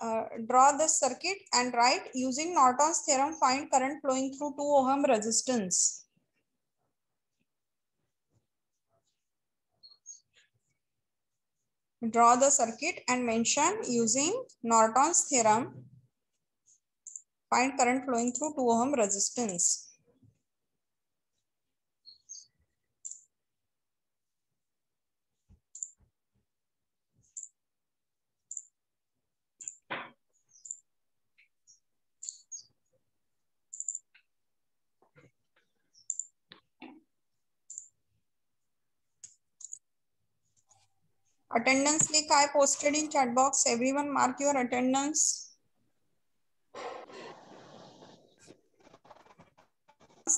uh, draw the circuit and write using Norton's theorem find current flowing through 2 ohm resistance. Draw the circuit and mention using Norton's theorem find current flowing through 2 ohm resistance. Attendance link I posted in chat box. Everyone mark your attendance.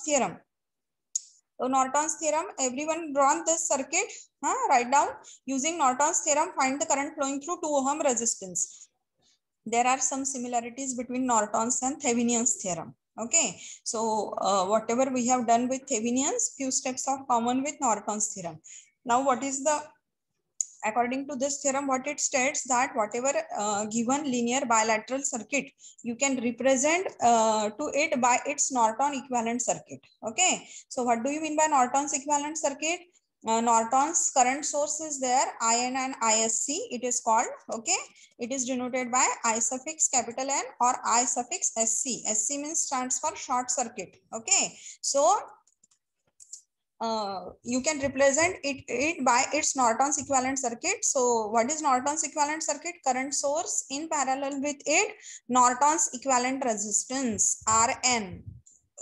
Theorem. So Norton's theorem, everyone drawn this circuit, huh? write down using Norton's theorem, find the current flowing through 2 ohm resistance. There are some similarities between Norton's and Thevenin's theorem. Okay, so uh, whatever we have done with Thevenin's, few steps are common with Norton's theorem. Now, what is the according to this theorem, what it states that whatever uh, given linear bilateral circuit, you can represent uh, to it by its Norton equivalent circuit. Okay. So what do you mean by Norton's equivalent circuit? Uh, Norton's current source is there, IN and ISC, it is called, okay. It is denoted by I suffix capital N or I suffix SC. SC means stands for short circuit, okay. So uh, you can represent it, it by its Norton's equivalent circuit. So what is Norton's equivalent circuit? Current source in parallel with it, Norton's equivalent resistance, Rn.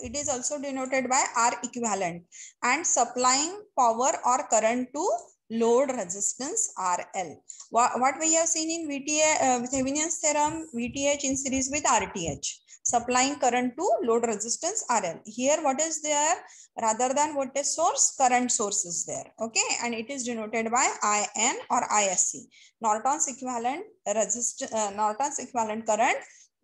It is also denoted by R equivalent and supplying power or current to load resistance RL. What, what we have seen in VTA, uh, Thevenin's theorem, VTH in series with RTH supplying current to load resistance RL. Here, what is there? Rather than what is source, current source is there. Okay, and it is denoted by IN or ISC. Norton's equivalent resist, uh, Norton's equivalent current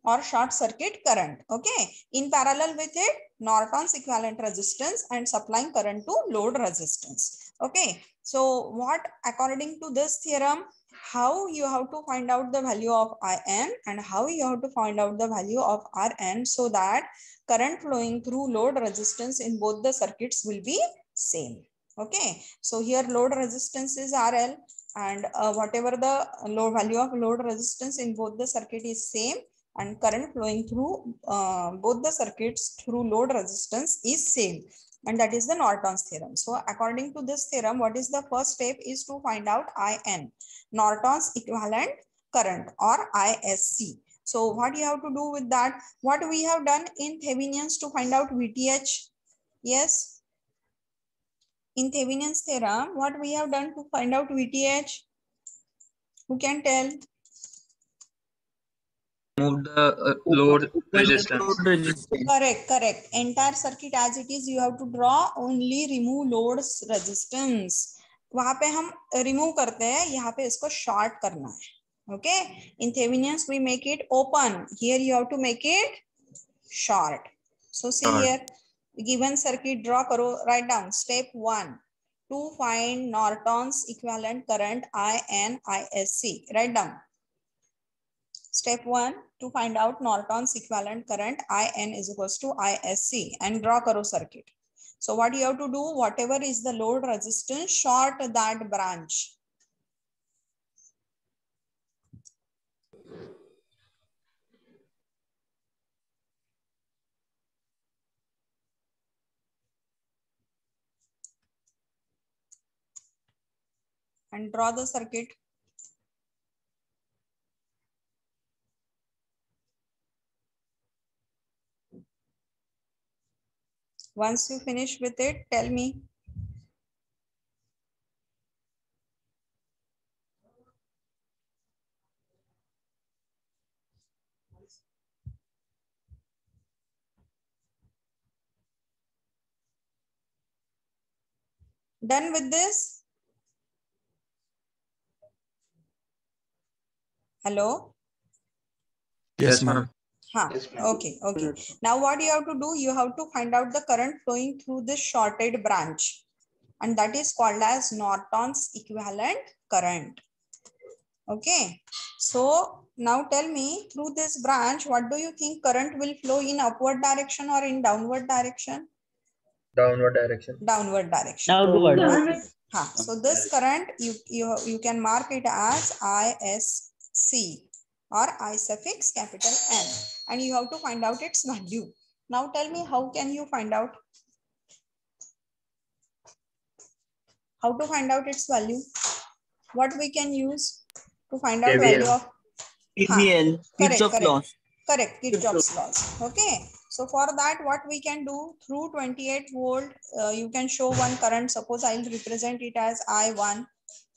or short circuit current. Okay, in parallel with it, Norton's equivalent resistance and supplying current to load resistance. Okay, so what according to this theorem, how you have to find out the value of IN and how you have to find out the value of RN so that current flowing through load resistance in both the circuits will be same. Okay, so here load resistance is RL and uh, whatever the load value of load resistance in both the circuit is same and current flowing through uh, both the circuits through load resistance is same and that is the Norton's theorem. So according to this theorem, what is the first step is to find out IN, Norton's equivalent current or ISC. So what you have to do with that? What we have done in Thevenin's to find out VTH? Yes. In Thevenin's theorem, what we have done to find out VTH? Who can tell? Move the uh, load resistance. resistance. Correct, correct. Entire circuit as it is, you have to draw only remove loads resistance. वहाँ पे हम remove करते हैं यहाँ पे इसको short करना है okay in Thevenin's we make it open here you have to make it short so see here given circuit draw karo write down step 1 to find norton's equivalent current i and isc write down step 1 to find out norton's equivalent current in is equals to isc and draw karo circuit so what you have to do whatever is the load resistance short that branch and draw the circuit. Once you finish with it, tell me. Done with this? Hello? Yes, ma'am. Huh. Okay, okay. Now what you have to do, you have to find out the current flowing through this shorted branch. And that is called as Norton's equivalent current. Okay. So now tell me through this branch, what do you think current will flow in upward direction or in downward direction? Downward direction. Downward direction. Downward. Huh. So this current you, you you can mark it as ISC or I suffix capital N and you have to find out its value. Now tell me how can you find out? How to find out its value? What we can use to find out KVL. value of KVL. Correct, Kirchhoff correct. laws. Correct, Kirchhoff's laws. Okay. So for that, what we can do through 28 volt, uh, you can show one current. Suppose I'll represent it as I1,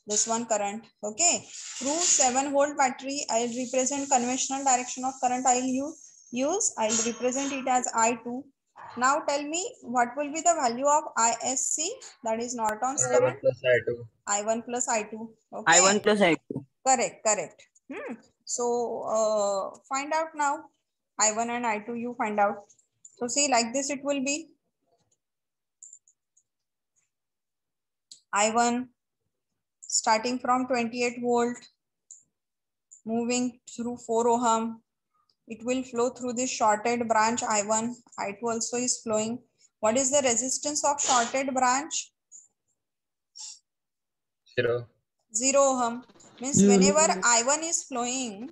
this one current. Okay. Through 7 volt battery, I'll represent conventional direction of current I'll use. use. I'll represent it as I2. Now tell me what will be the value of ISC, that is Norton's I1 current, plus I2. I1 plus I2. Okay. I1 plus I2. Correct, correct. Hmm. So uh, find out now. I1 and I2 you find out. So see like this it will be. I1 starting from 28 volt moving through 4 ohm. It will flow through this shorted branch I1. I2 also is flowing. What is the resistance of shorted branch? Zero. 0 ohm means hmm. whenever i1 is flowing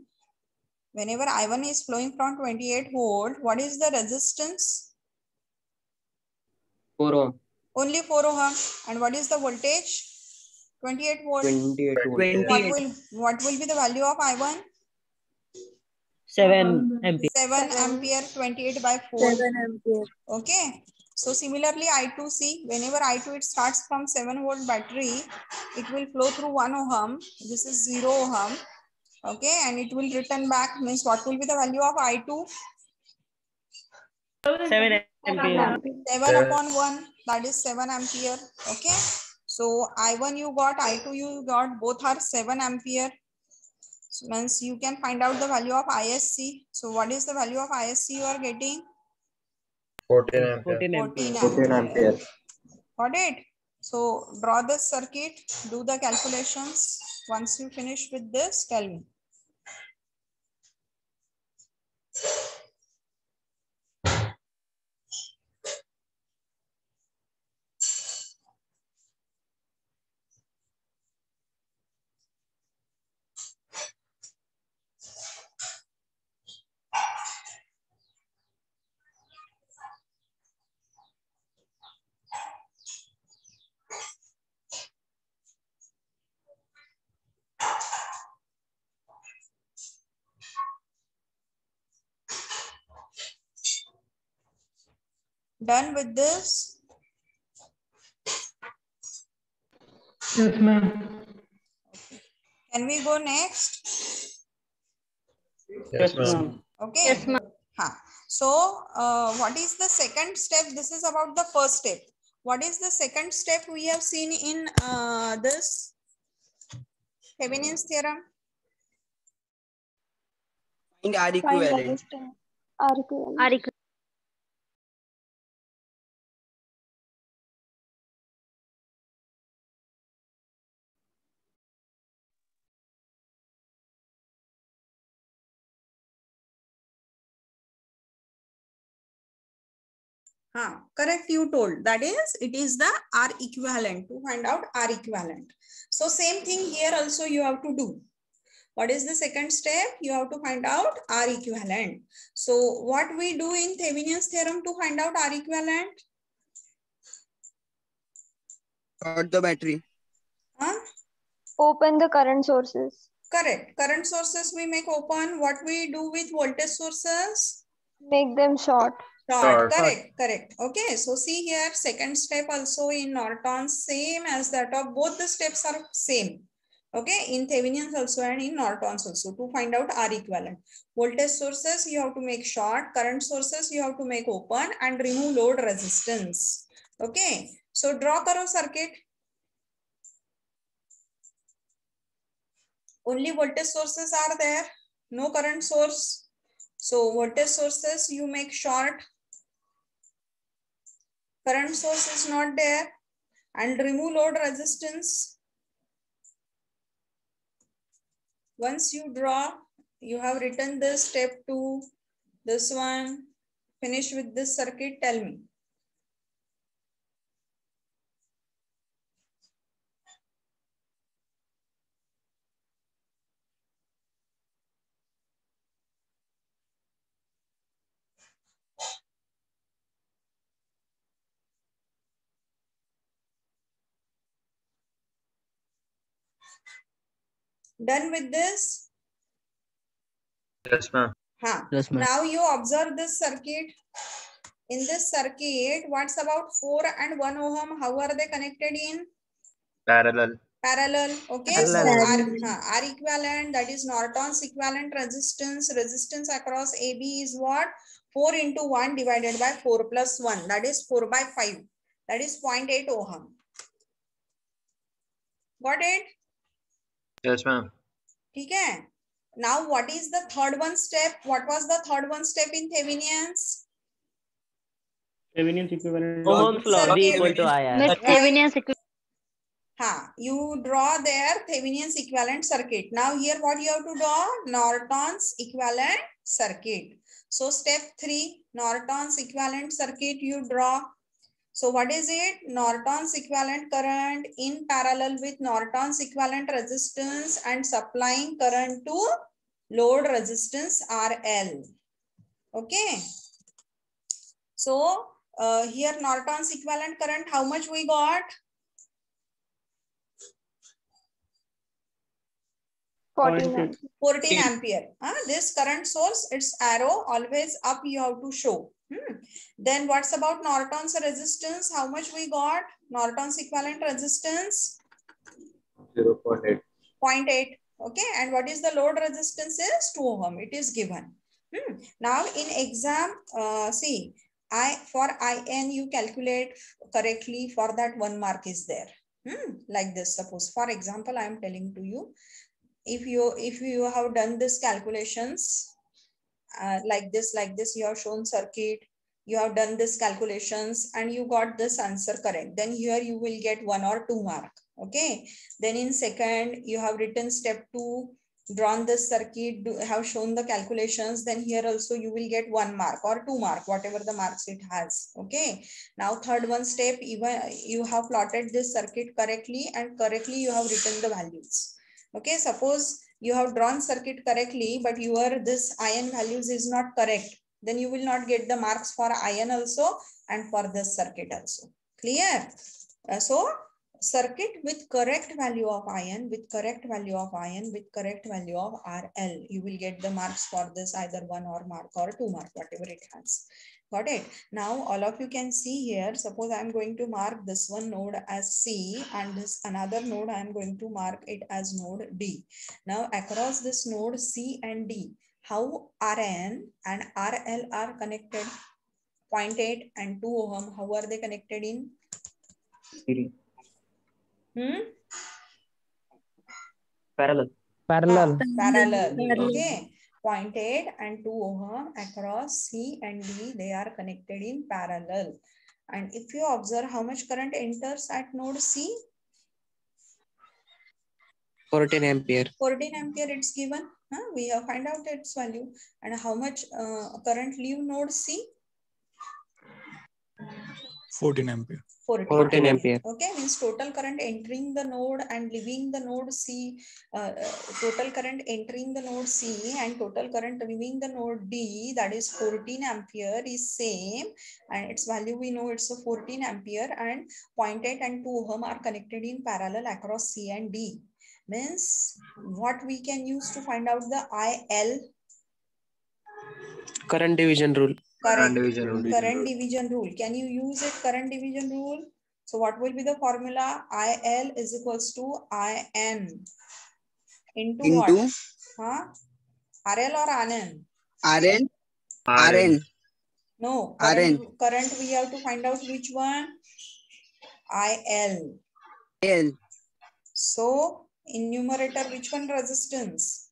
whenever i1 is flowing from 28 volt what is the resistance 4 ohm. only 4 ohm and what is the voltage 28 volt. 28 what 28. will what will be the value of i1 7 ampere. 7 ampere 28 by 4 7 ampere. okay. So similarly i2c whenever i2 it starts from 7 volt battery it will flow through 1 ohm. This is 0 ohm. Okay. And it will return back. Means what will be the value of i2 7 ampere. 7 upon 1 that is 7 ampere. Okay so i1 you got i2 you got both are 7 ampere. So means you can find out the value of isc so what is the value of isc you are getting? 14 ampere. 14 ampere. 14 ampere. Got it? So draw this circuit do the calculations. Once you finish with this tell me done with this Yes, ma'am. can we go next Yes, ma'am. Okay. Yes, ma'am. So, uh, what is the second step? This is about the first step. What is the second step we have seen in uh, this Thevenin's theorem? Find R Find equivalent. resistance. R equivalent. Huh, correct, you told. That is, it is the R equivalent to find out R equivalent. So, same thing here also you have to do. What is the second step? You have to find out R equivalent. So, what we do in Thevenin's theorem to find out R equivalent? Short the battery. Huh? Open the current sources. Correct. Current sources we make open. What we do with voltage sources? Make them short. Correct. Correct. Okay. So see here, second step also in Norton, same as that of both the steps are same. Okay. In Thevenin's also and in Norton's also to find out R equivalent. Voltage sources you have to make short. Current sources you have to make open and remove load resistance. Okay. So draw karo circuit. Only voltage sources are there. No current source. So voltage sources you make short. Current source is not there. And remove load resistance. once you draw, you have written this step two, this one, finish with this circuit, tell me. Done with this? Yes, ma'am. Huh. Yes, ma'am. Now you observe this circuit. In this circuit, what's about 4 and 1 ohm? How are they connected in? Parallel. Parallel. Okay, so R, huh, R equivalent, that is Norton's equivalent resistance. Resistance across AB is what? 4 into 1 divided by 4 plus 1. That is 4 by 5. That is 0.8 ohm. Got it? yes ma'am. Okay. now what is the third one step? What was the third one step in Thevenin's? thevinians equivalent. Ohms equal to i Thevenin's you draw there Thevenin's equivalent circuit. Now here what you have to draw? Norton's equivalent circuit. So step 3 norton's equivalent circuit you draw so what is it? Norton's equivalent current in parallel with Norton's equivalent resistance and supplying current to load resistance RL. Okay. So uh, here Norton's equivalent current, how much we got? 49. 14 ampere. Huh? This current source, its arrow always up you have to show. Hmm. Then what's about Norton's resistance? How much we got? Norton's equivalent resistance? 0.8. 0.8. Okay. And what is the load resistance is 2 ohm. It is given. Hmm. Now in exam, uh, see, I for IN you calculate correctly for that one mark is there. Hmm. Like this, suppose, for example, I am telling to you, if you if you have done this calculations uh, like this like this you have shown circuit you have done this calculations and you got this answer correct. Then here you will get one or two mark okay? Then in second you have written step two drawn this circuit do, have shown the calculations then here also you will get one mark or two mark whatever the marks it has okay? Now third one step even you have plotted this circuit correctly and correctly you have written the values okay? Suppose you have drawn circuit correctly but your this IN values is not correct then you will not get the marks for IN also and for this circuit also. Clear? Uh, so circuit with correct value of IN with correct value of IN with correct value of rl you will get the marks for this either one or mark or two mark whatever it has got it. Now all of you can see here. Suppose i'm going to mark this one node as c and this another node i'm going to mark it as node d. Now across this node c and d how rn and rl are connected? 0.8 and 2 ohm how are they connected in? Hmm? Parallel. Parallel. parallel. Okay 0.8 and 2 ohm across c and d they are connected in parallel. And if you observe how much current enters at node c? 14 ampere. 14 ampere it's given. Huh? we have find out its value. And how much uh, current leave node c 14 ampere. 14, 14 ampere. okay means total current entering the node and leaving the node c uh, uh, total current entering the node c and total current leaving the node d that is 14 ampere is same and its value we know it's a 14 ampere and 0.8 and 2 ohm are connected in parallel across c and d means what we can use to find out the il Current division rule. Current division rule. current division rule. Can you use it current division rule? So what will be the formula? IL is equals to IN into, Into what? Huh? RL or RN? RN. RN. No. RN. Current, current we have to find out which one? IL. L. So in numerator, which one resistance?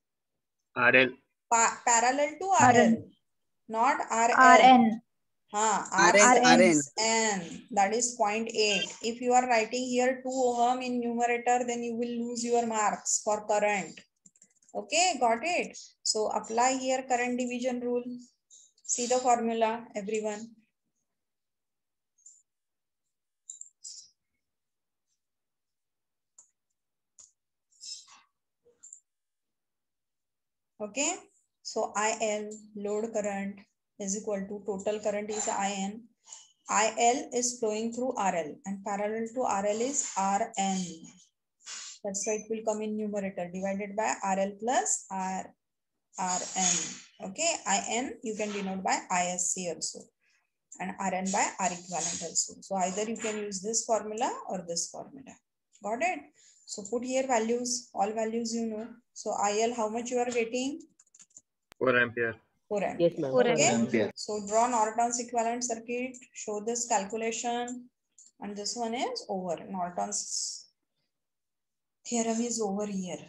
RL. Pa parallel to RL. RN. Not RL. RN. Huh, RN, RN. N, that is 0.8. If you are writing here 2 ohm in numerator, then you will lose your marks for current. Okay, got it. So apply here current division rule. See the formula, everyone. Okay, so IL load current is equal to total current is IN. IL is flowing through RL and parallel to RL is RN. That's why it will come in numerator divided by RL plus R, RN. Okay, IN you can denote by ISC also and Rn by R equivalent also. So either you can use this formula or this formula. Got it? So put here values, all values you know. So IL, how much you are getting? 4 ampere. 4 ampere. Yes, ma'am. Four Okay. ampere. So draw Norton's equivalent circuit, show this calculation, and this one is over. Norton's theorem is over here.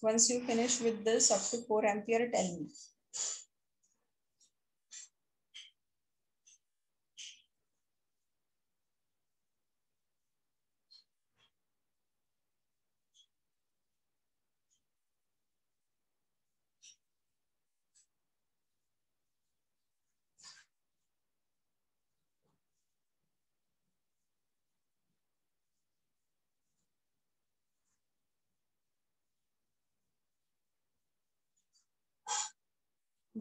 Once you finish with this up to 4 ampere, tell me.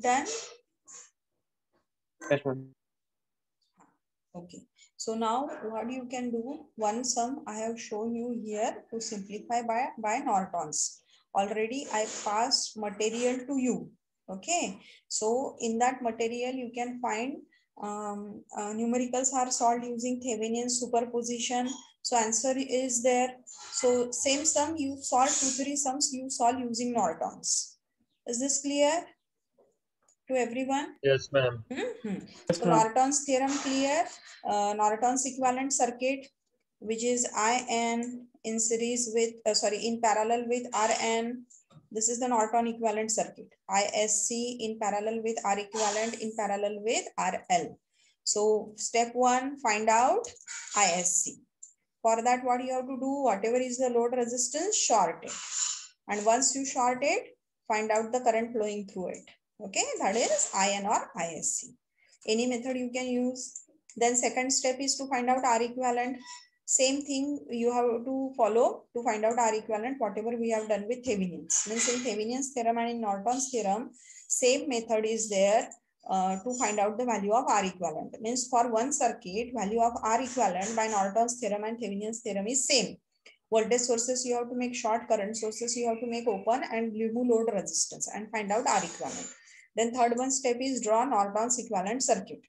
Done? Yes, ma'am. Okay. So now what you can do, one sum I have shown you here to simplify by, by Nortons. Already I passed material to you. Okay. So in that material you can find um, uh, numericals are solved using Thevenin superposition. So answer is there. So same sum you solve two, three sums you solve using Nortons. Is this clear to everyone? Yes, ma'am. Mhm. Yes, So. Norton's theorem clear, uh, Norton's equivalent circuit, which is IN in series with, uh, sorry, in parallel with RN. This is the Norton equivalent circuit. ISC in parallel with R equivalent in parallel with RL. So step one, find out ISC. For that, what you have to do, whatever is the load resistance, short it. And once you short it, find out the current flowing through it. Okay, that is IN or ISC. Any method you can use. Then second step is to find out R equivalent. Same thing you have to follow to find out R equivalent, whatever we have done with Thevenin's. Means in Thevenin's theorem and in Norton's theorem, same method is there uh, to find out the value of R equivalent. Means for one circuit, value of R equivalent by Norton's theorem and Thevenin's theorem is same. Voltage sources you have to make short, current sources you have to make open and load resistance and find out R equivalent. Then third one step is draw Norton's equivalent circuit.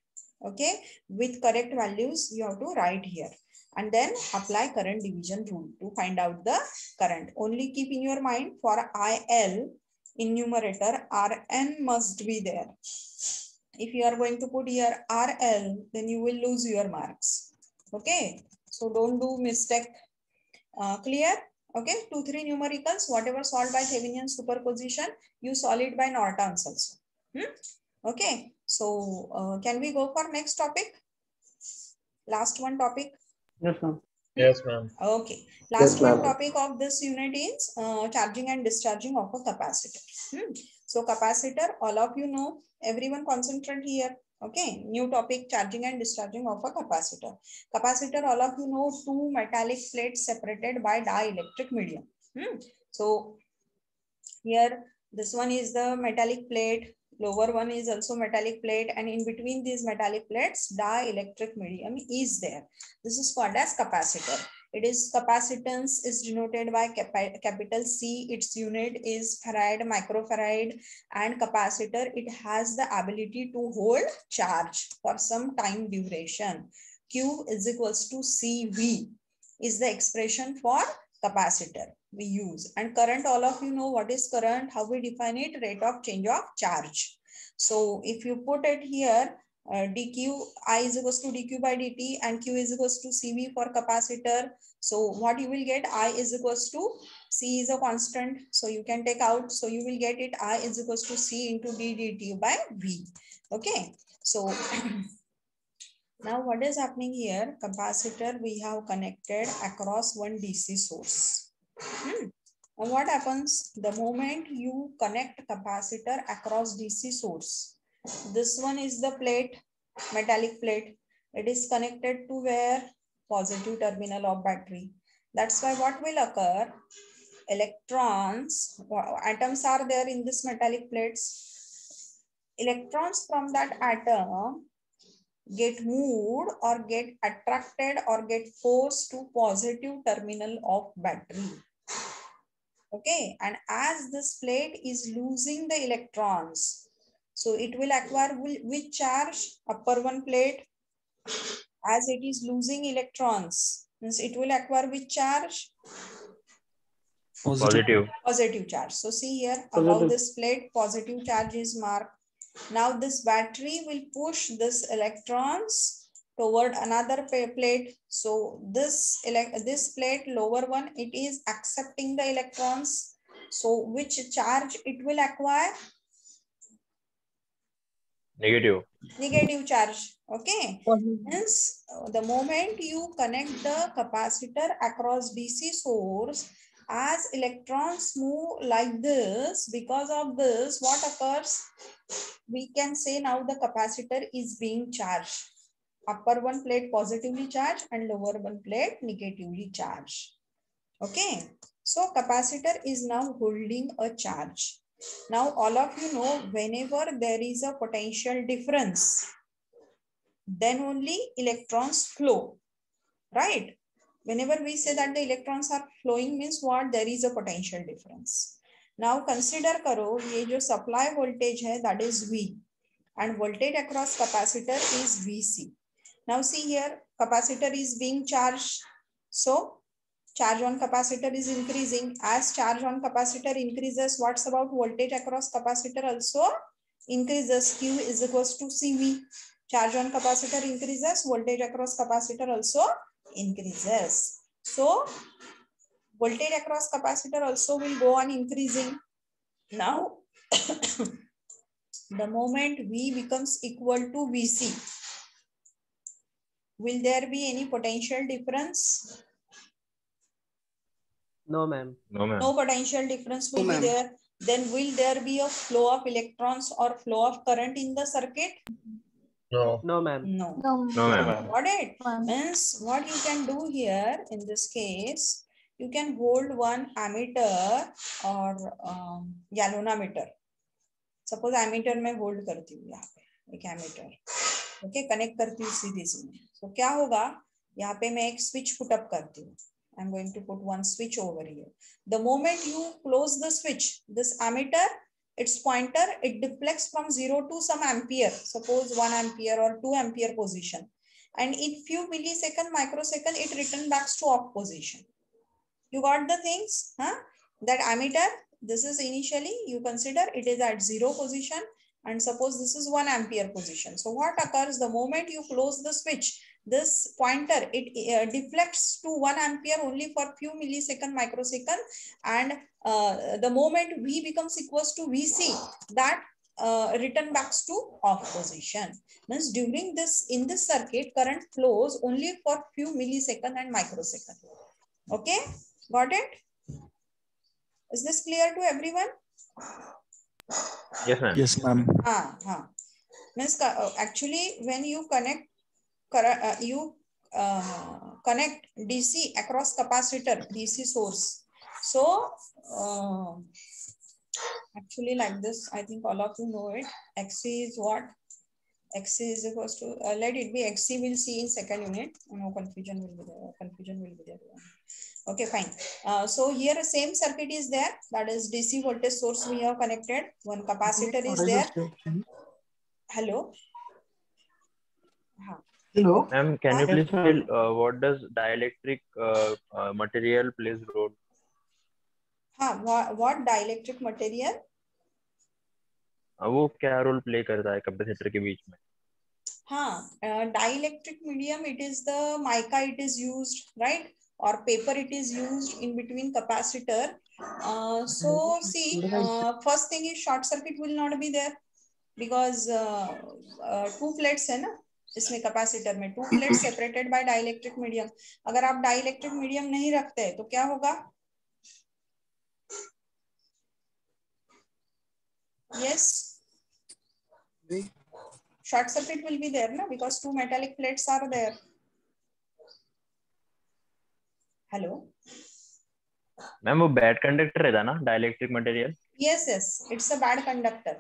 Okay, with correct values you have to write here and then apply current division rule to find out the current. Only keep in your mind for IL in numerator RN must be there. If you are going to put here RL, then you will lose your marks. Okay, so don't do mistake. Uh, clear? Okay, two, three numericals, whatever solved by Thevenin superposition, you solve it by Norton's also. Hmm? Okay, so uh, can we go for next topic? Last one topic. Yes, ma'am. Yes, ma'am. Okay, last Yes, one topic of this unit is uh, charging and discharging of a capacitor. Hmm. So capacitor, all of you know, everyone concentrate here. Okay, new topic, charging and discharging of a capacitor. Capacitor, all of you know, two metallic plates separated by dielectric medium. Hmm. So here, this one is the metallic plate, lower one is also metallic plate, and in between these metallic plates, dielectric medium is there. This is called as capacitor. It is capacitance is denoted by capa- capital C. Its unit is farad, microfarad, and capacitor. It has the ability to hold charge for some time duration. Q is equals to CV is the expression for capacitor we use. And current, all of you know what is current, how we define it, rate of change of charge. So if you put it here, uh, dq i is equals to dq by dt and q is equals to cv for capacitor so what you will get i is equals to c is a constant so you can take out so you will get it i is equals to c into d dt by v okay so now what is happening here capacitor we have connected across one dc source Hmm. And what happens the moment you connect capacitor across DC source? This one is the plate, metallic plate. It is connected to where? Positive terminal of battery. That's why what will occur? Electrons, atoms are there in this metallic plates. Electrons from that atom get moved or get attracted or get forced to positive terminal of battery. Okay, and as this plate is losing the electrons, so it will acquire which charge? Upper one plate, as it is losing electrons, means it will acquire which charge? Positive. Positive charge. So see here, above this plate, positive charge is marked now this battery will push this electrons toward another plate. So this, this plate, lower one, it is accepting the electrons. So which charge it will acquire? Negative. Negative charge. Okay. Hence, uh, the moment you connect the capacitor across DC source, as electrons move like this, because of this, what occurs? We can say now the capacitor is being charged. Upper one plate positively charged and lower one plate negatively charged. Okay. So capacitor is now holding a charge. Now all of you know whenever there is a potential difference, then only electrons flow, right? Whenever we say that the electrons are flowing means what? There is a potential difference. Now consider करो, ये जो supply voltage है that is V and voltage across capacitor is V C now see here capacitor is being charge so charge on capacitor is increasing as charge on capacitor increases what's about voltage across capacitor also increases Q is equals to C V charge on capacitor increases voltage across capacitor also increases so voltage across capacitor also will go on increasing. Now, the moment V becomes equal to VC, will there be any potential difference? No, ma'am. No, ma'am. No potential difference will No, be there. Then will there be a flow of electrons or flow of current in the circuit? No. No, ma'am. No. No. No, ma'am. Got it? Ma'am. Means what you can do here in this case, you can hold one ammeter or um, galvanometer. Suppose ammeter में hold करती हूँ यहाँ पे एक ammeter. Okay, connect करती हूँ series में. So क्या होगा? यहाँ पे मैं एक switch put up करती हूँ. I'm going to put one switch over here. The moment you close the switch, this ammeter, its pointer, it deflects from zero to some ampere. Suppose one ampere or two ampere position. And in few millisecond, microsecond, it return back to off position. You got the things? Huh? That ammeter, this is initially, you consider it is at zero position. And suppose this is one ampere position. So what occurs the moment you close the switch? This pointer, it uh, deflects to one ampere only for few millisecond, microsecond. And uh, the moment V becomes equals to VC, that uh, return back to off position. Means during this, in this circuit, current flows only for few millisecond and microsecond. Okay, got it? Is this clear to everyone? Yes, ma'am. Yes, ma'am. Ah, ah. Means uh, actually when you connect, uh, you uh, connect DC across capacitor, DC source. So uh, actually like this, I think all of you know it. XC is what? XC is equals to, uh, let it be XC we'll see in second unit. No confusion will be there. Confusion will be there. Okay, fine. Uh, so here same circuit is there. That is DC voltage source we have connected. One capacitor is there. Hello. Hello. Ma'am, can you please tell uh, what does dielectric uh, uh, material plays role? हाँ what, what dielectric material Uh, वो क्या role play करता है capacitor के बीच में हाँ uh, dielectric medium it is the mica it is used right or paper it is used in between capacitor. Uh, so see, uh, first thing is short circuit will not be there because uh, uh, two plates hai na इसमें capacitor में two plate separated by dielectric medium अगर आप dielectric medium नहीं रखते तो क्या होगा yes short circuit will be there na because two metallic plates are there Hello. Ma'am वो बैड कंडक्टर रहता ना dielectric material Yes, yes, it's a bad conductor.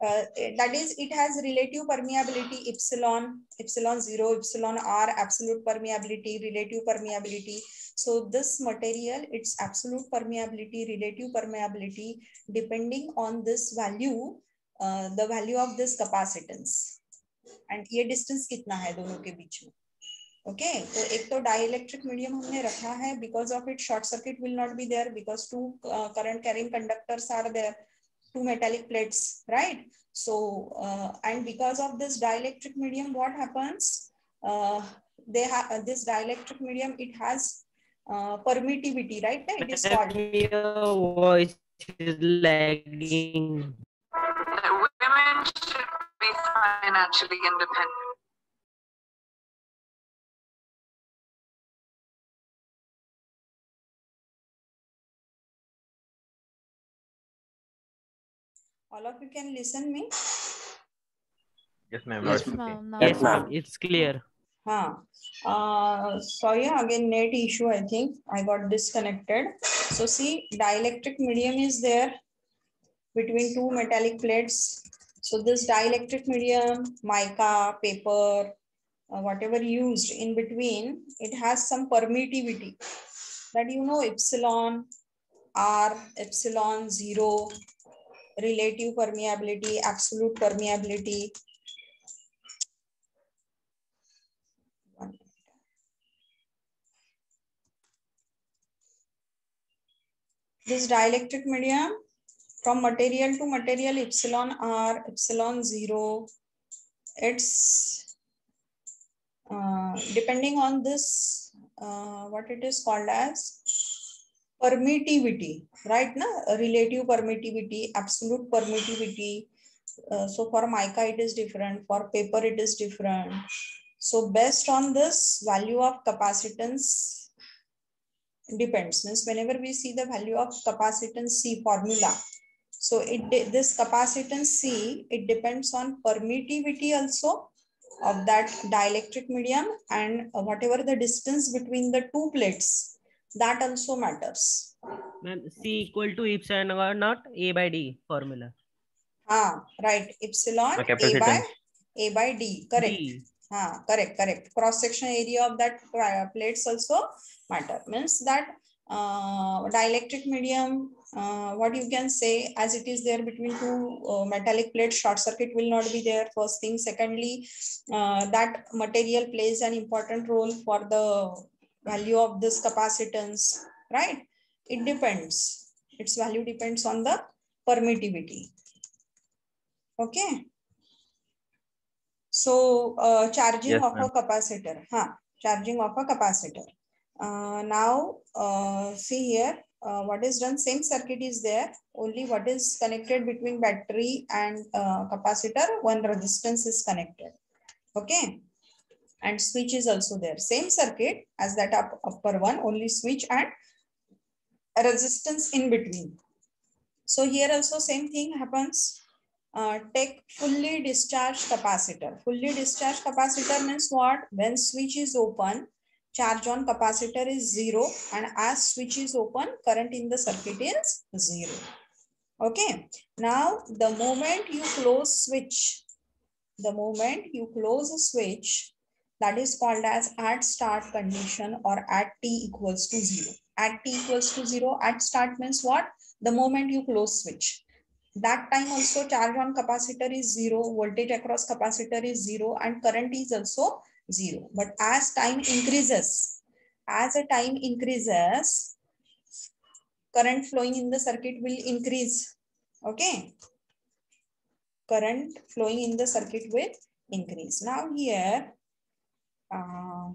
Uh, that is, it has relative permeability epsilon, epsilon zero, epsilon r, absolute permeability, relative permeability. So this material, its absolute permeability, relative permeability, depending on this value, uh, the value of this capacitance. And ये distance कितना है दोनों के बीच में? Okay okay, तो एक तो डाइलेक्ट्रिक मीडियम हमने रखा है because of it short circuit will not be there because two current carrying conductors are there to metallic plates right so uh, and because of this dielectric medium what happens uh, they have uh, this dielectric medium it has uh, permittivity right it is called Your voice is lagging. that women should be financially independent. All of you can listen me? Yes, ma'am. Yes, ma'am. Yes, ma'am. It's clear. Huh. Uh, sorry, again net issue, I think. I got disconnected. So see, dielectric medium is there between two metallic plates. So this dielectric medium, mica, paper, uh, whatever used in between, it has some permittivity that you know epsilon, r, epsilon, zero, relative permeability absolute permeability. This dielectric medium from material to material epsilon r epsilon zero it's uh, depending on this uh, what it is called as permittivity right na? Relative permittivity absolute permittivity. Uh, so for mica it is different. For paper it is different. So based on this value of capacitance depends. Means whenever we see the value of capacitance c formula so it this capacitance c it depends on permittivity also of that dielectric medium and whatever the distance between the two plates that also matters Ma'am, C equal to epsilon not A by D formula. ah right epsilon a by a by d correct D. Ah, correct, correct. Cross section area of that uh, plates also matter. Means that uh, dielectric medium, uh, what you can say as it is there between two uh, metallic plates, short circuit will not be there. First thing. Secondly, uh, that material plays an important role for the value of this capacitance, right? It depends. Its value depends on the permittivity. Okay. So uh, charging Yes, of a capacitor, huh? Charging of a capacitor. Uh, now uh, see here, uh, what is done? Same circuit is there. Only what is connected between battery and uh, capacitor? One resistance is connected. Okay. And switch is also there. Same circuit as that up, upper one. Only switch and resistance in between. So here also same thing happens uh, take fully discharged capacitor. Fully discharged capacitor means what? When switch is open, charge on capacitor is zero and as switch is open, current in the circuit is zero. Okay. Now the moment you close switch, the moment you close a switch, that is called as at start condition or at t equals to zero. At t equals to zero, at start means what? The moment you close switch. That time also charge on capacitor is zero voltage across capacitor is zero and current is also zero. But as time increases as a time increases current flowing in the circuit will increase. Okay? Current flowing in the circuit will increase. Now here uh,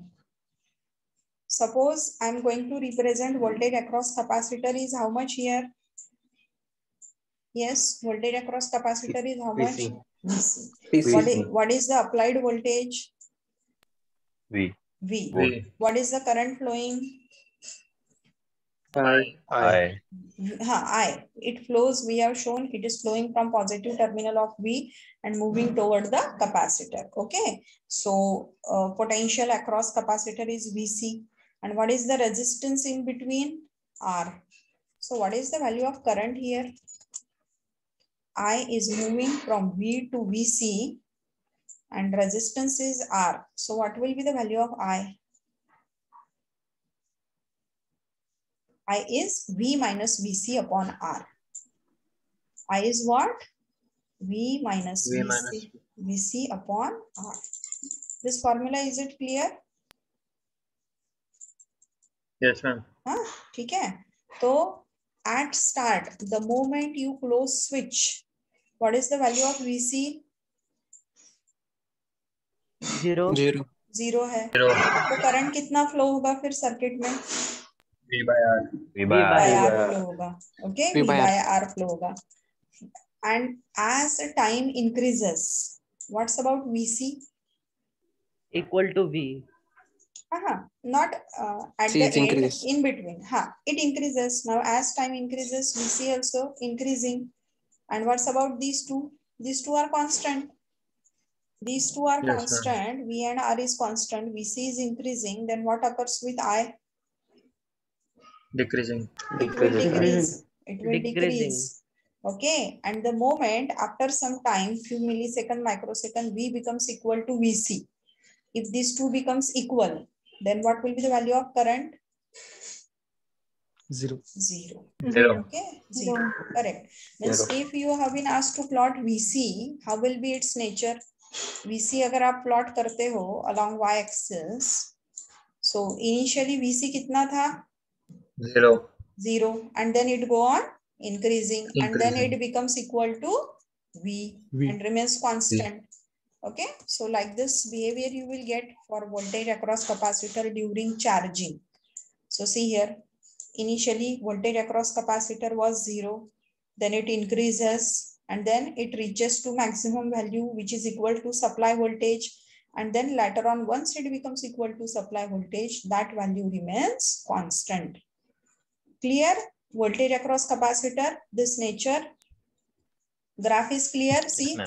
suppose i'm going to represent voltage across capacitor is how much here Yes, voltage across capacitor is how much? VC. VC. PC. What is, what is the applied voltage? V. V. V. What is the current flowing? I. I. huh, I. It flows, we have shown it is flowing from positive terminal of V and moving toward the capacitor. Okay. So uh, potential across capacitor is VC. And what is the resistance in between? R. So what is the value of current here? I is moving from V to VC and resistance is R. So what will be the value of I? I is V minus VC upon R. I is what? V minus V VC, minus VC upon R. This formula, is it clear? Yes, ma'am. हाँ ठीक है तो at start the moment you close switch what is the value of VC zero Zero. zero है Zero. तो current कितना flow होगा फिर circuit में V by R. V by by by R. R flow होगा okay V V by by R flow होगा and as time increases what's about VC equal to V. uh not uh, at See, the it end increases. in between huh it increases now as time increases VC also increasing and what's about these two these two are constant these two are Yes, ma'am. constant V and R is constant VC is increasing then what occurs with I Decreasing. Decreasing. decrease. It will decrease. Okay, and the moment after some time, few millisecond, microsecond, V becomes equal to VC. If these two becomes equal, then what will be the value of current? Zero. Zero. Zero. Okay, zero. Zero. Correct. Means if you have been asked to plot VC, how will be its nature? VC अगर आप plot करते हो along y-axis, so initially VC कितना था? Zero. zero. And then it go on increasing, and then it becomes equal to v, V. and remains constant. Okay? So like this behavior you will get for voltage across capacitor during charging. So see here. Initially voltage across capacitor was zero. Then it increases. And then it reaches to maximum value which is equal to supply voltage. And then later on once it becomes equal to supply voltage that value remains constant clear voltage across capacitor this nature. Graph is clear see?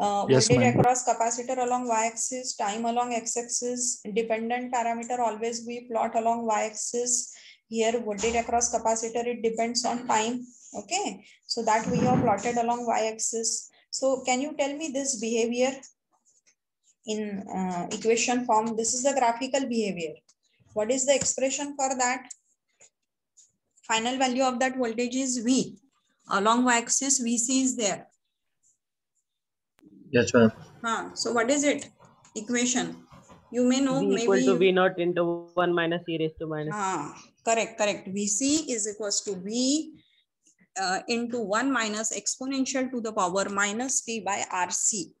Uh, Yes, voltage across capacitor along y-axis time along x-axis dependent parameter always we plot along y-axis here voltage across capacitor it depends on time okay? So that we have plotted along y-axis so can you tell me this behavior in uh, equation form? This is the graphical behavior. What is the expression for that final value of that voltage is v along y-axis vc is there Yes, ma'am. Huh. So what is it? Equation. You may know V equal to V naught into one minus e raised to minus. Ah, correct, correct. VC is equals to V uh, into 1 minus exponential to the power minus T by RC.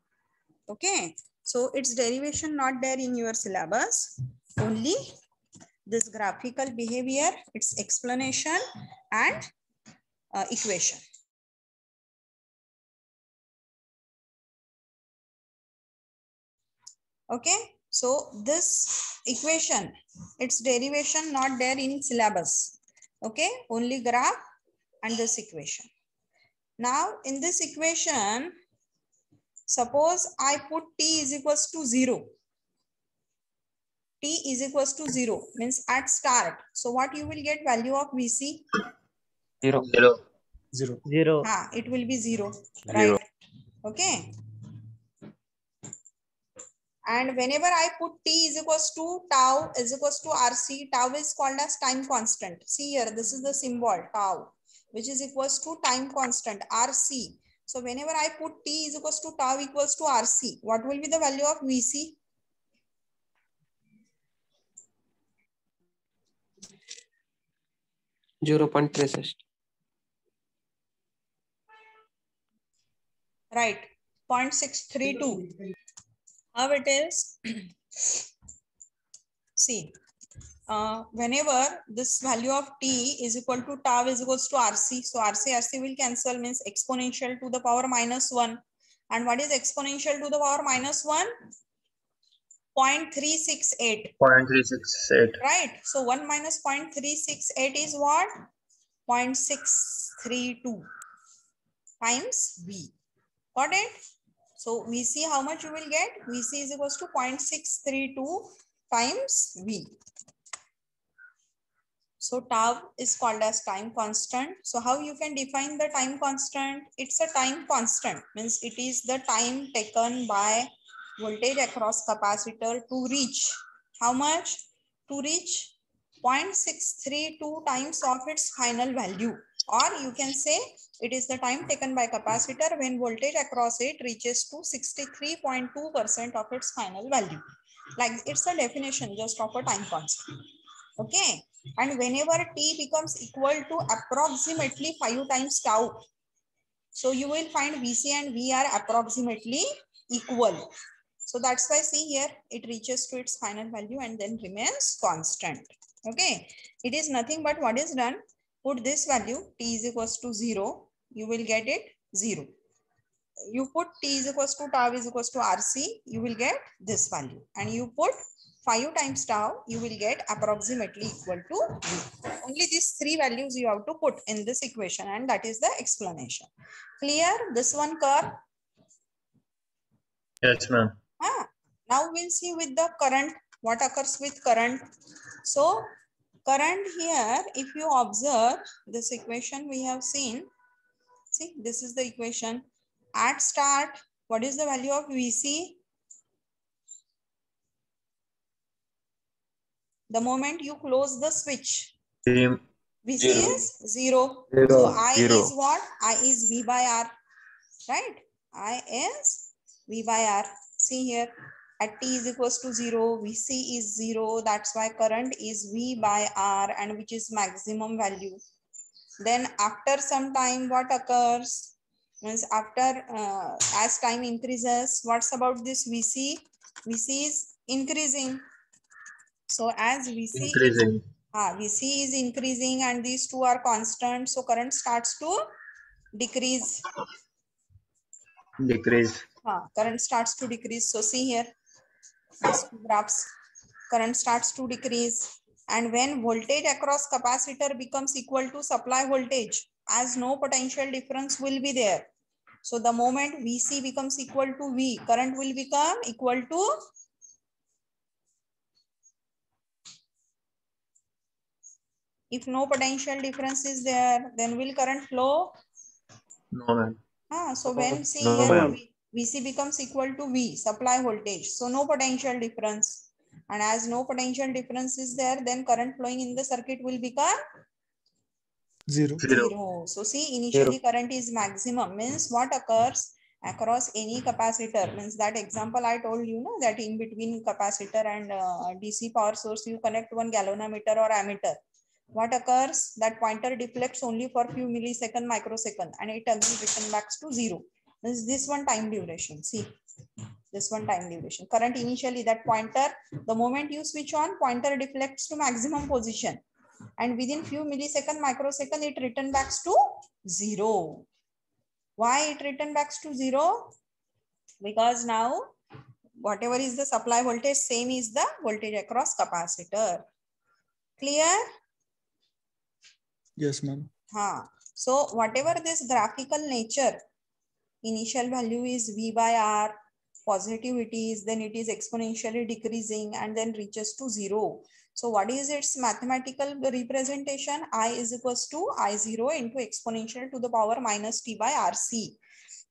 Okay. So its derivation not there in your syllabus. Only this graphical behavior, its explanation and uh, equation. Okay. So this equation, its derivation not there in syllabus. Okay. Only graph and this equation. Now in this equation, suppose I put t is equals to 0. T is equals to 0 means at start. So what you will get value of VC? Zero. Zero. Zero. Zero. Ah, it will be 0. Zero. Right. Okay. And whenever I put t is equals to tau is equals to RC, tau is called as time constant. See here, this is the symbol tau, which is equals to time constant RC. So whenever I put t is equals to tau equals to RC, what will be the value of VC? Zero point three Right, 0.632. How it is? See, uh, whenever this value of t is equal to tau is equals to RC, so RC, RC will cancel means exponential to the power minus 1. And what is exponential to the power minus 1? 0.368, Point three six eight. right? So 1 minus 0.368 is what? 0.632 times V. Got it? So we see how much you will get. VC is equals to 0.632 times V. So tau is called as time constant. So how you can define the time constant? It's a time constant, means it is the time taken by voltage across capacitor to reach. How much? To reach 0.632 times of its final value. Or you can say it is the time taken by capacitor when voltage across it reaches to 63.2% of its final value. Like it's a definition just of a time constant. Okay. And whenever t becomes equal to approximately 5 times tau, so you will find VC and V are approximately equal. So that's why see here, it reaches to its final value and then remains constant. Okay. It is nothing but what is done. Put this value, t is equals to 0, you will get it 0. You put t is equals to tau is equals to RC, you will get this value. And you put 5 times tau, you will get approximately equal to. Only these three values you have to put in this equation and that is the explanation. Clear? This one curve? Yes, ma'am. Ah, now we'll see with the current, what occurs with current. So current here, if you observe this equation we have seen, see this is the equation. At start, what is the value of VC? The moment you close the switch, VC Zero. is zero. Zero. So I Zero. is what? I is V by R, right? I is V by R. See here, at t is equals to zero, VC is zero. That's why current is V by R and which is maximum value. Then after some time, what occurs? Means after, uh, as time increases, what's about this VC? VC is increasing. So as VC increasing. Ah, VC is increasing and these two are constant. So current starts to decrease. Decrease. Ah, current starts to decrease. So see here, these two graphs, current starts to decrease. And when voltage across capacitor becomes equal to supply voltage, as no potential difference will be there. So the moment VC becomes equal to V, current will become equal to if no potential difference is there, then will current flow? No, ma'am. Ah, so when see No, here VC becomes equal to V, supply voltage. So no potential difference. And as no potential difference is there, then current flowing in the circuit will become Zero. Zero. zero. So see, initially current is maximum means what occurs across any capacitor means that example I told you know that in between capacitor and uh, DC power source you connect one galvanometer or ammeter. What occurs? That pointer deflects only for few millisecond, microsecond, and it again return back to zero. Means this one time duration. See, this one time duration. Current initially that pointer, the moment you switch on, pointer deflects to maximum position and within few millisecond microsecond it return back to zero why it return back to zero because now whatever is the supply voltage same is the voltage across capacitor clear Yes, ma'am. huh. so whatever this graphical nature initial value is v by r positive it is then it is exponentially decreasing and then reaches to zero so what is its mathematical representation? I is equals to I0 into exponential to the power minus T by RC.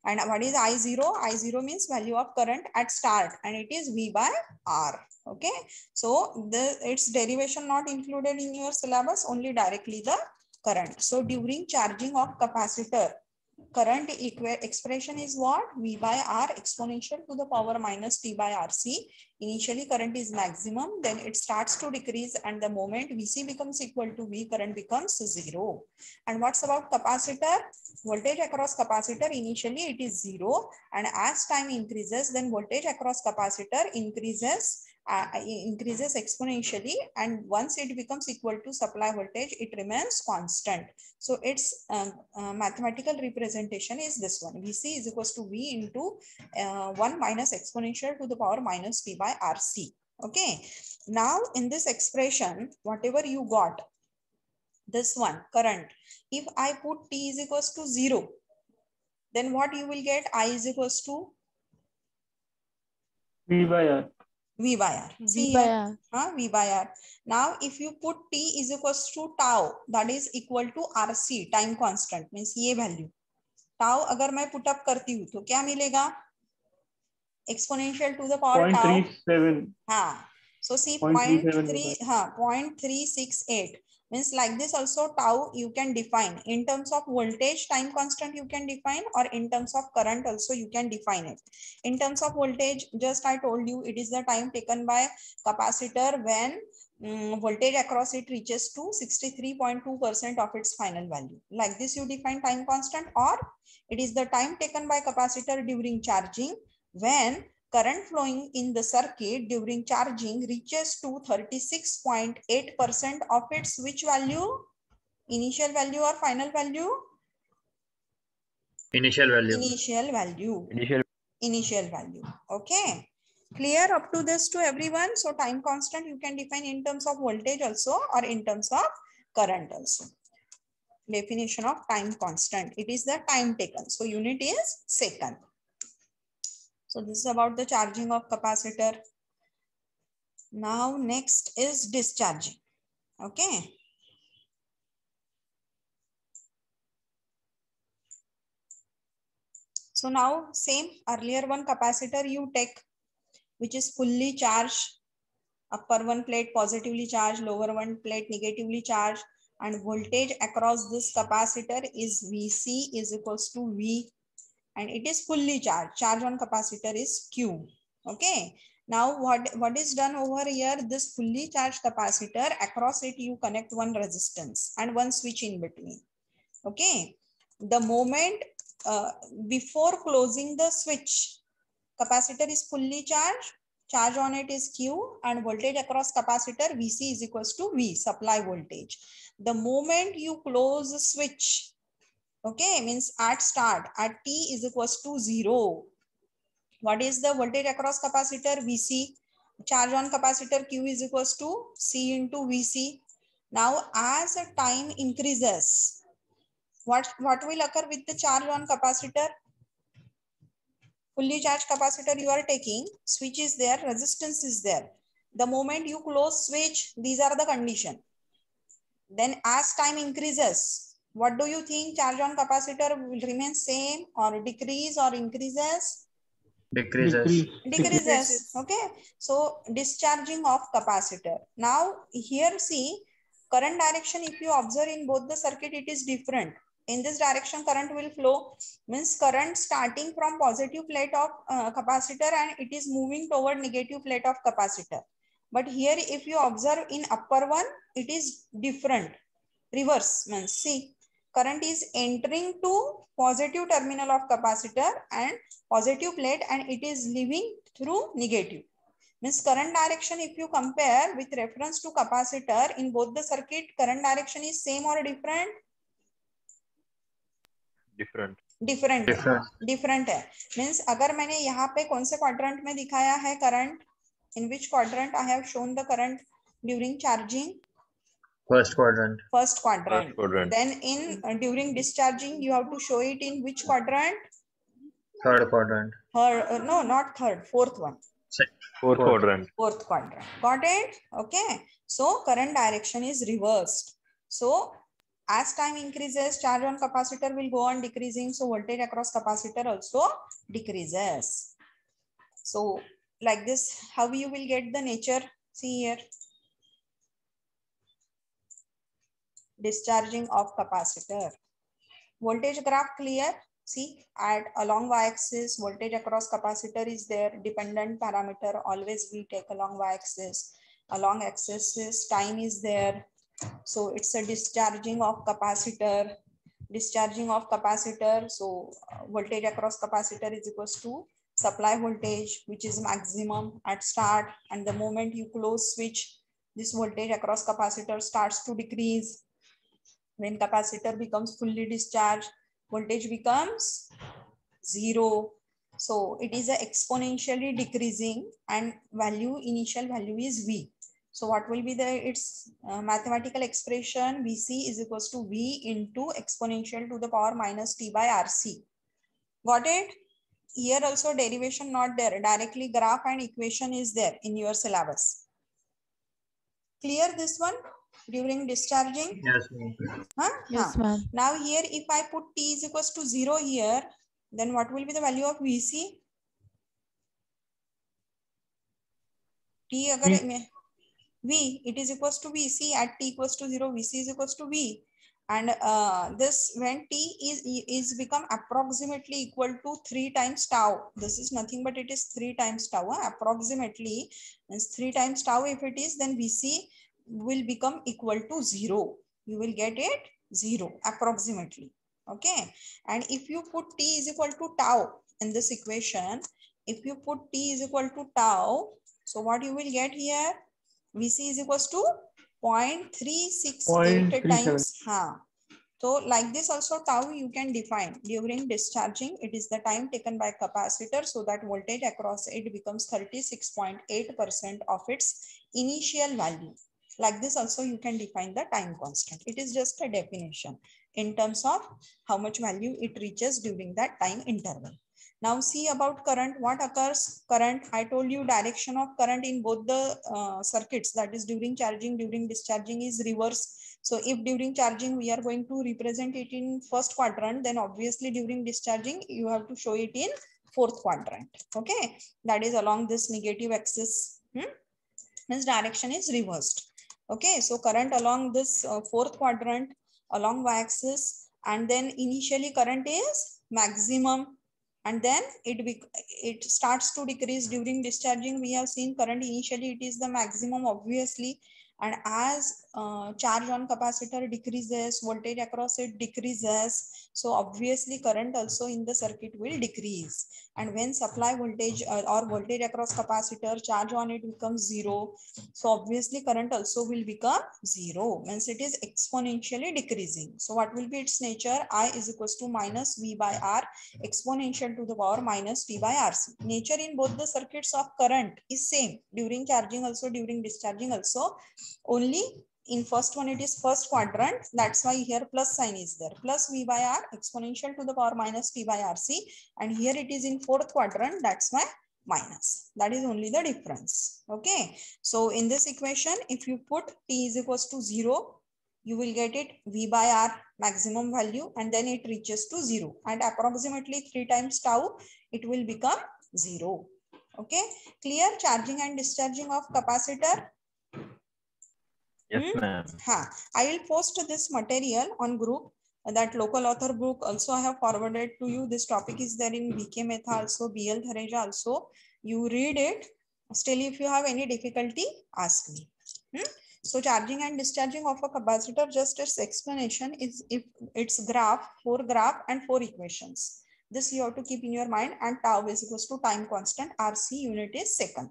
And what is I0? I0 means value of current at start and it is V by R. Okay. So the its derivation not included in your syllabus, only directly the current. So during charging of capacitor, current expression is what? V by R exponential to the power minus T by RC. Initially current is maximum, then it starts to decrease and the moment VC becomes equal to V, current becomes zero. And what's about capacitor? Voltage across capacitor, initially it is zero. And as time increases, then voltage across capacitor increases uh, increases exponentially and once it becomes equal to supply voltage, it remains constant. So its uh, uh, mathematical representation is this one. VC is equals to V into uh, 1 minus exponential to the power minus P by RC. Okay. Now in this expression, whatever you got, this one current, if I put T is equals to 0, then what you will get I is equals to V by R. V by R. See V by here, R. huh? V by R. Now, if you put T is equals to tau, that is equal to RC, time constant, means ये value. Tau अगर मैं put up करती हूँ तो क्या मिलेगा? Exponential to the power Point tau. three seven. हाँ. So see Point point three seven three, हाँ, point three six eight. Means like this also tau you can define in terms of voltage time constant you can define or in terms of current also you can define it. In terms of voltage, just I told you it is the time taken by capacitor when mm, voltage across it reaches to 63.2% of its final value. Like this you define time constant or it is the time taken by capacitor during charging when current flowing in the circuit during charging reaches to 36.8% of its which value? Initial value or final value? Initial value. Initial value. Initial Initial value. Okay. Clear up to this to everyone. So time constant you can define in terms of voltage also or in terms of current also. Definition of time constant. It is the time taken. So unit is second. So this is about the charging of capacitor. Now next is discharging. Okay. So now same earlier one capacitor you take, which is fully charged. Upper one plate positively charged, lower one plate negatively charged and voltage across this capacitor is VC is equals to V and it is fully charged. Charge on capacitor is Q. Okay. Now what, what is done over here, this fully charged capacitor, across it you connect one resistance and one switch in between. Okay. The moment uh, before closing the switch, capacitor is fully charged, charge on it is Q and voltage across capacitor VC is equals to V, supply voltage. The moment you close the switch, okay, means at start, at T is equals to zero. What is the voltage across capacitor VC? Charge on capacitor Q is equals to C into VC. Now as time increases, what, what will occur with the charge on capacitor? Fully charged capacitor you are taking, switch is there, resistance is there. The moment you close switch, these are the condition. Then as time increases, what do you think charge on capacitor will remain same or decrease or increases? Decreases. Decrease. decreases. Okay. So discharging of capacitor. Now here see current direction if you observe in both the circuit it is different. In this direction current will flow. Means current starting from positive plate of uh, capacitor and it is moving toward negative plate of capacitor. But here if you observe in upper one it is different. Reverse means see current is entering to positive terminal of capacitor and positive plate and it is leaving through negative. Means current direction if you compare with reference to capacitor in both the circuit current direction is same or different? different. Different. है. Different. Different है means अगर मैंने यहाँ पे कौन से quadrant में दिखाया है current in which quadrant I have shown the current during charging First quadrant. First quadrant. First quadrant. Then in uh, during discharging, you have to show it in which quadrant? Third quadrant. Third, uh, no, not third, fourth one. Fourth quadrant. Fourth quadrant. Got it? Okay. So current direction is reversed. So as time increases, charge on capacitor will go on decreasing. So voltage across capacitor also decreases. So like this, how you will get the nature? See here. Discharging of capacitor. Voltage graph clear? See at along y-axis, voltage across capacitor is there. Dependent parameter always we take along y-axis. Along axis is time is there. So it's a discharging of capacitor. Discharging of capacitor. So voltage across capacitor is equals to supply voltage, which is maximum at start. And the moment you close switch, this voltage across capacitor starts to decrease. When capacitor becomes fully discharged, voltage becomes zero. So it is exponentially decreasing and value, initial value is V. So what will be the its uh, mathematical expression? Vc is equals to V into exponential to the power minus T by RC. Got it? Here also derivation not there. Directly graph and equation is there in your syllabus. Clear this one during discharging? Yes, ma'am. Huh? Yes, ma'am. now here, if I put T is equals to 0 here, then what will be the value of VC? T agar v. v, it is equals to VC at T equals to 0, VC is equals to V. And uh, this when T is, is become approximately equal to 3 times tau. This is nothing but it is 3 times tau, huh? approximately. Means 3 times tau if it is, then VC will become equal to zero. You will get it zero approximately. Okay. And if you put T is equal to tau in this equation, if you put T is equal to tau, so what you will get here? VC is equals to 0.368 times. Huh. So like this also tau you can define during discharging. It is the time taken by capacitor so that voltage across it becomes 36.8% of its initial value. Like this also you can define the time constant. It is just a definition in terms of how much value it reaches during that time interval. Now see about current, what occurs current. I told you direction of current in both the uh, circuits that is during charging, during discharging is reverse. So if during charging we are going to represent it in first quadrant, then obviously during discharging you have to show it in fourth quadrant. Okay, that is along this negative axis. Hmm? Means direction is reversed. Okay, so current along this uh, fourth quadrant along y-axis and then initially current is maximum. And then it it starts to decrease during discharging. We have seen current initially it is the maximum obviously. And as uh, charge on capacitor decreases voltage across it decreases so obviously current also in the circuit will decrease and when supply voltage uh, or voltage across capacitor charge on it becomes zero. So obviously current also will become zero means it is exponentially decreasing. So what will be its nature? I is equals to minus v by r exponential to the power minus t by rc nature in both the circuits of current is same. During charging also during discharging also only in first one it is first quadrant. That's why here plus sign is there. Plus v by r exponential to the power minus t by rc and here it is in fourth quadrant. That's why minus. That is only the difference. Okay. So in this equation if you put t is equals to zero you will get it v by r maximum value and then it reaches to zero. And approximately three times tau it will become zero. Okay. Clear? Charging and discharging of capacitor Yes, Hmm? ma'am. Ha, I will post this material on group that local author book also I have forwarded to you. This topic is there in VK Mehta also, BL Theraja also. You read it. Still, if you have any difficulty, ask me. Hmm? So charging and discharging of a capacitor, just its explanation is if it's graph, four graph and four equations. This you have to keep in your mind and tau is equals to time constant, RC unit is second.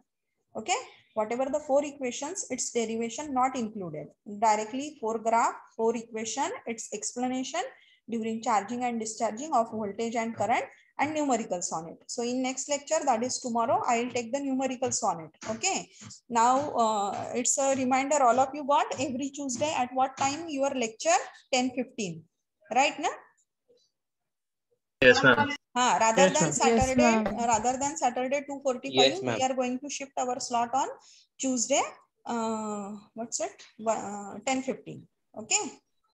Okay whatever the four equations, its derivation not included. Directly four graph, four equation, its explanation during charging and discharging of voltage and current and numericals on it. So in next lecture, that is tomorrow, I will take the numericals on it. Okay. Now, uh, it's a reminder all of you got every Tuesday at what time your lecture 10.15. Right? now? Yes, ma'am. Ha, rather Yes, than ma'am. Saturday, ma'am. uh, rather than Saturday 2:45, Yes, we ma'am. are going to shift our slot on Tuesday. Uh, what's it? Uh, 10:15. Okay.